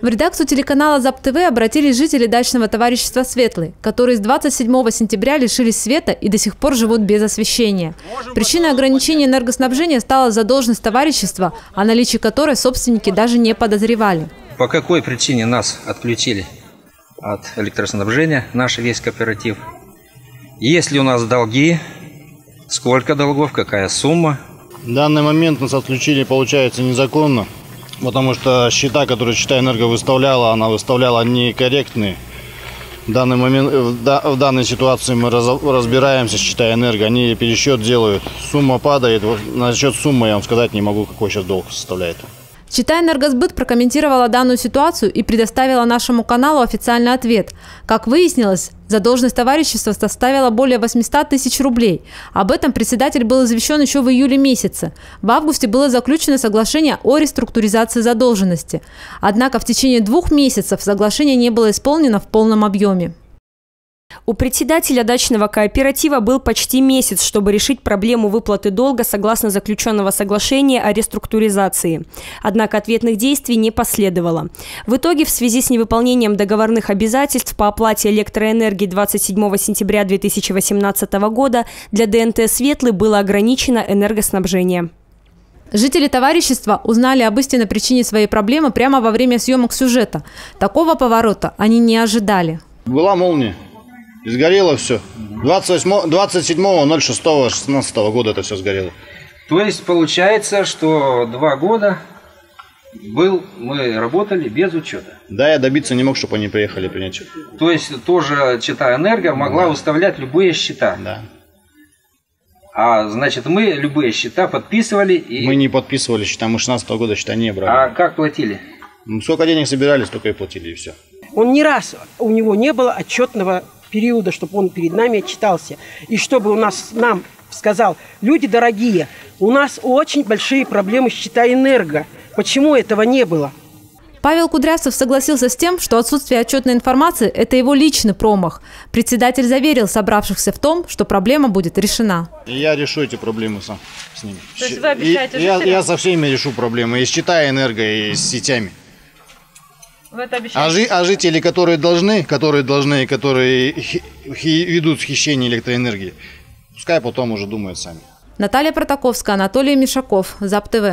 В редакцию телеканала ЗАП-ТВ обратились жители дачного товарищества «Светлый», которые с 27 сентября лишились света и до сих пор живут без освещения. Причиной ограничения энергоснабжения стала задолженность товарищества, о наличии которой собственники даже не подозревали. По какой причине нас отключили от электроснабжения, наш весь кооператив? Есть ли у нас долги? Сколько долгов? Какая сумма? В данный момент нас отключили, получается, незаконно. Потому что счета, которые счета энерго выставляла, она выставляла некорректные. В данный момент, в данной ситуации мы разбираемся, считая энерго, они пересчет делают, сумма падает. Насчет суммы я вам сказать не могу, какой сейчас долг составляет. Чита «Энергосбыт» прокомментировала данную ситуацию и предоставила нашему каналу официальный ответ. Как выяснилось, задолженность товарищества составила более 800 тысяч рублей. Об этом председатель был извещен еще в июле месяце. В августе было заключено соглашение о реструктуризации задолженности. Однако в течение двух месяцев соглашение не было исполнено в полном объеме. У председателя дачного кооператива был почти месяц, чтобы решить проблему выплаты долга согласно заключенного соглашения о реструктуризации. Однако ответных действий не последовало. В итоге в связи с невыполнением договорных обязательств по оплате электроэнергии 27 сентября 2018 года для ДНТ «Светлый» было ограничено энергоснабжение. Жители товарищества узнали об истинной причине своей проблемы прямо во время съемок сюжета. Такого поворота они не ожидали. Была молния. И сгорело все. 27.06.16 года это все сгорело. То есть получается, что два года был, мы работали без учета. Да, я добиться не мог, чтобы они приехали принять. То есть тоже Чита Энерго могла да. выставлять любые счета. Да. А значит, мы любые счета подписывали и... Мы не подписывали счета, мы 16 -го года счета не брали. А как платили? Ну, сколько денег собирали, столько и платили, и все. Он ни раз, у него не было отчетного периода, чтобы он перед нами отчитался. И чтобы у нас, нам сказал, люди дорогие, у нас очень большие проблемы с счета энерго. Почему этого не было? Павел Кудрявцев согласился с тем, что отсутствие отчетной информации – это его личный промах. Председатель заверил собравшихся в том, что проблема будет решена. Я решу эти проблемы сам с ними. То есть вы обещаете и, я, я со всеми решу проблемы, и с счета энерго, и с сетями. А, жи, а жители, которые должны, которые должны, которые хи, хи, ведут хищение электроэнергии, пускай потом уже думают сами. Наталья Протаковская, Анатолий Мишаков, ЗАП ТВ.